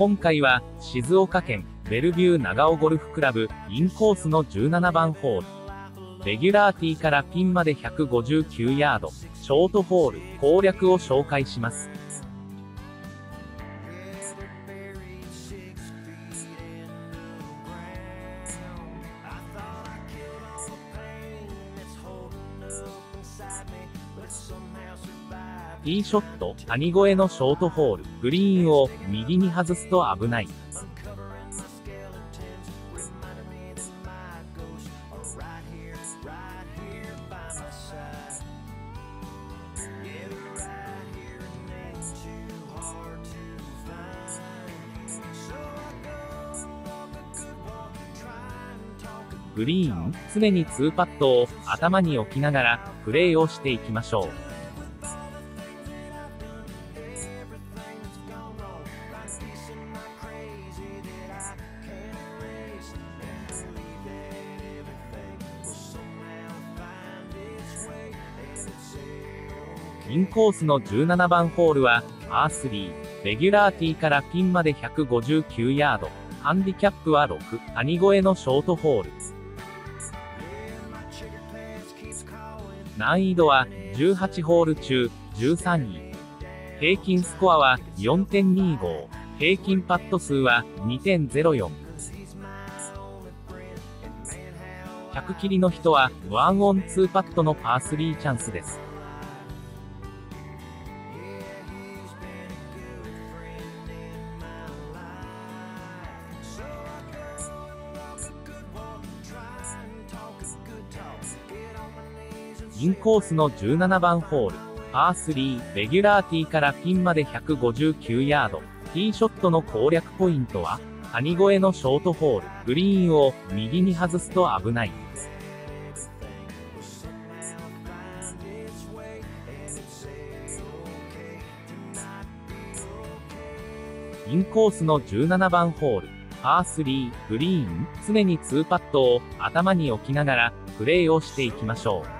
今回は、静岡県、ベルビュー長尾ゴルフクラブ、インコースの17番ホール。レギュラーティーからピンまで159ヤード、ショートホール、攻略を紹介します。ティーショット、谷越えのショートホール、グリーンを右に外すと危ない。グリーン、常に2パットを頭に置きながらプレーをしていきましょう。インコースの17番ホールは、パー3、レギュラーティーからピンまで159ヤード、ハンディキャップは6、谷越えのショートホール。難易度は18ホール中13位。平均スコアは4.25。平均パット数は2.04。100切りの人は、1オン2パットのパー3チャンスです。インコースの17番ホール、パー3、レギュラーティーからピンまで159ヤード、ティーショットの攻略ポイントは、谷越えのショートホール、グリーンを右に外すと危ない。インコースの17番ホール、パー3、グリーン、常に2パットを頭に置きながらプレーをしていきましょう。